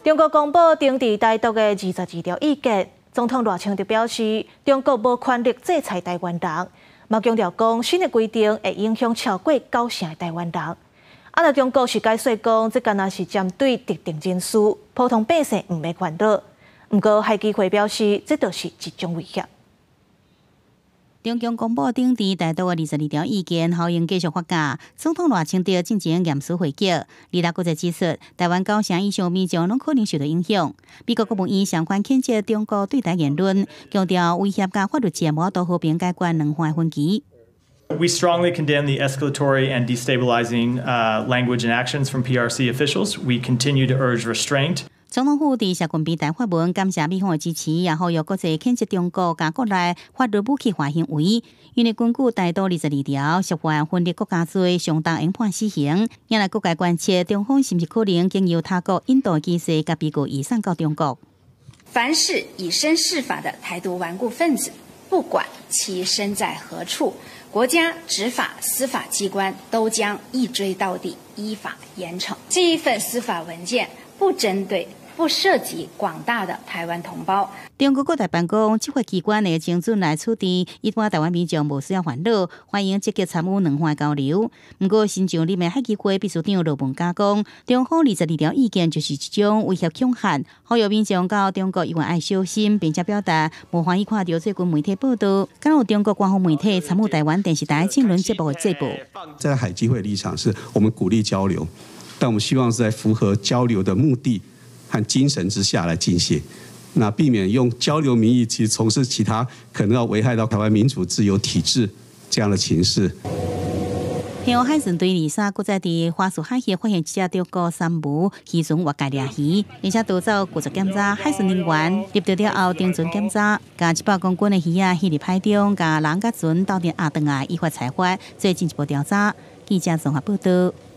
中国公布定伫台独的二十二条意见，总统赖清德表示，中国无权力制裁台湾人，嘛强调讲新的规定会影响超过九成的台湾人。啊，若中国是解释讲，这敢若是针对特定人士，普通百姓毋免烦恼。毋过海基会表示，这就是一种威胁。中共公布顶地大多的二十二条意见，后应继续发酵。总统赖清德进行严肃回击，李大国在指出，台湾高城以上民众拢可能受到影响。美国国务院相关谴责中国对台言论，强调威胁甲法律节目都和平解决两方分歧。We strongly condemn the escalatory and destabilizing uh, language and actions from PRC officials. We continue to urge restraint. 总统府伫社群平台发文感谢美方的支持，然后又国际谴责中国加国内法律武器化行为，因为根据大多二十二条，涉犯分裂国家罪，相当应判死刑。引来各界关切，中方是毋是可能经由他国引导机制，甲美国移送到中国？凡是以身试法的台独顽固分子，不管其身在何处，国家执法司法机关都将一追到底，依法严惩。这一份司法文件不针对。不涉及广大的台湾同胞。中国各大办公执法机关的精准来处置，一般台湾民众无需要烦恼，欢迎积极参与两岸交流。不过，新疆里面海基会秘书长罗文嘉讲，中方二十二条意见就是一种威胁恐吓，呼吁民众到中国一定爱小心，并且表达无欢喜看到最近媒体报道，敢有中国官方媒体参与台湾电视台新闻节目的这部。在海基会立场是我们鼓励交流，但我们希望是在符合交流的目的。和精神之下来进行，那避免用交流名义去从事其他可能要危害到台湾民主自由体制这样的情势。天海神队二三国在地花树海域发现一只钓过三母鱼船活盖掠鱼，并且夺走国际检查海神人员入到了后定准检查，加一百公斤的鱼啊，鱼伫海中，加人甲船到底阿登啊依法采花，做进一步调查。记者综合报道。